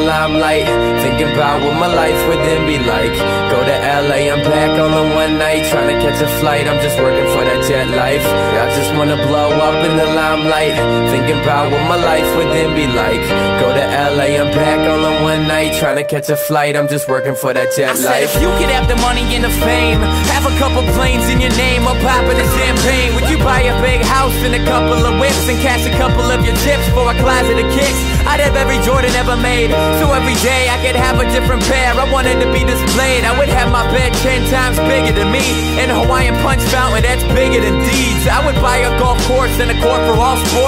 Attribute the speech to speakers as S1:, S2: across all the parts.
S1: limelight. Thinking about what my life would then be like. Go to LA, I'm back all in one night. Trying to catch a flight, I'm just working for that jet life. I just wanna blow up in the limelight. Thinking about what my life would then be like. Go to LA, I'm back all in one night. Trying to catch a flight, I'm just working for that jet
S2: I said
S1: life.
S2: if you could have the money and the fame, have a couple planes in your name, or popping a champagne, would you buy a big house and a couple of and cash a couple of your tips for a closet of kicks? I'd have every Jordan ever made, so every day I could have a different pair. I wanted to be displayed. I would have my bed ten times bigger than me, and a Hawaiian punch fountain that's bigger than deeds. I would buy a golf course and a court for all sports.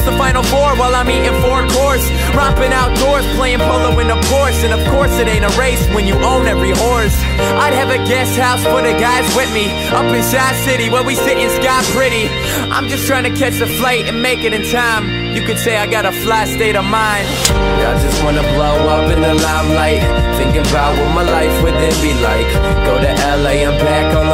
S2: Host the Final Four while I'm eating four course. Romping outdoors, playing polo in a Porsche. And of course, it ain't a race when you own every horse. I'd have a guest house for the guys with me. Up in Chi City where we sit in sky pretty. I'm just trying to catch a flight and make it in time. You could say I got a fly state of mind.
S1: I just wanna blow up in the limelight. Thinking about what my life would then be like. Go to LA, I'm back on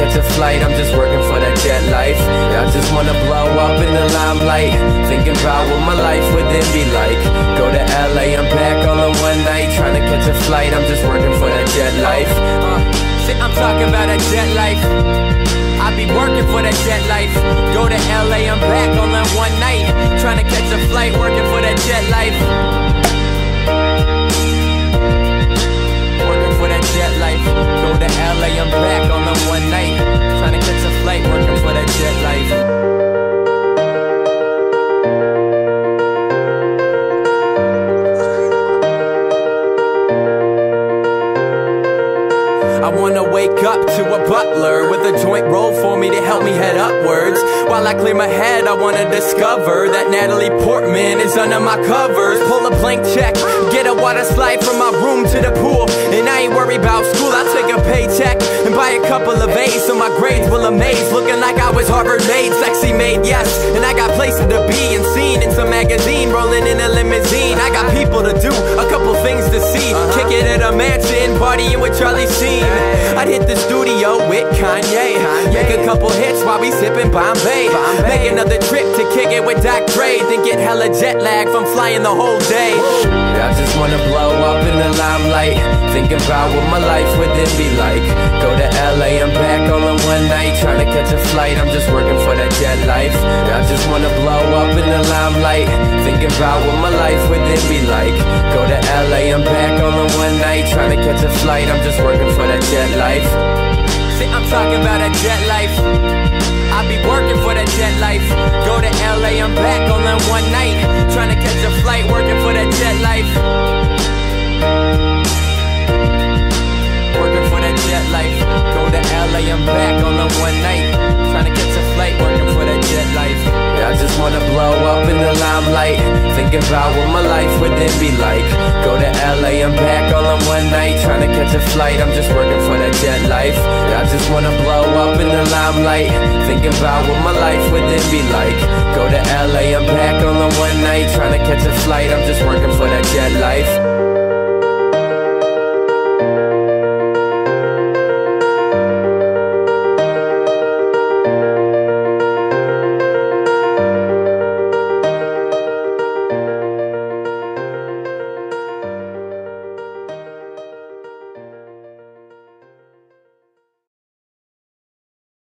S1: catch a flight, I'm just working for that jet life. I just wanna blow up in the limelight. Thinking about what my life would then be like. Go to LA, I'm back on the one night. Trying to catch a flight, I'm just working for that jet life.
S2: Uh, shit, I'm talking about a jet life. I be working for that jet life. Go to LA, I'm back on that one I wanna wake up to a butler with a joint roll for me to help me head upwards. While I clear my head, I wanna discover that Natalie Portman is under my covers. Pull a blank check, get a water slide from my room to the pool. And I ain't worried about school, I'll take a paycheck and buy a couple of A's so my grades will amaze. Looking magazine, rolling in a limousine. I got people to do, a couple things to see. Uh-huh. Kick it at a mansion, partying with Charlie Sheen. I'd hit the studio with Kanye. Make a couple hits while we sipping Bombay. Make another trip to kick it with Doc Dre. Then get hella jet lag from flying the whole day.
S1: I just wanna blow up in the limelight. Thinking about what my life would then be like. Go to LA, about what my life would then be like. Go to LA, I'm back all in one night. Trying to catch a flight, I'm just working for that jet life.
S2: See, I'm talking about a jet life. I be working for that jet life. Go to LA, I'm back on that one night. Trying to catch a flight, working for that jet life. Working for that jet life. Go to LA, I'm back on that one night. Trying to catch a flight, working for that jet life.
S1: yeah, I just wanna blow up in the. Thinking about what my life would then be like. Go to LA, I'm back all in one night. Trying to catch a flight, I'm just working for that jet life. I just wanna blow up in the limelight. Thinking about what my life would then be like. Go to LA, I'm back all in one night. Trying to catch a flight, I'm just working for that jet.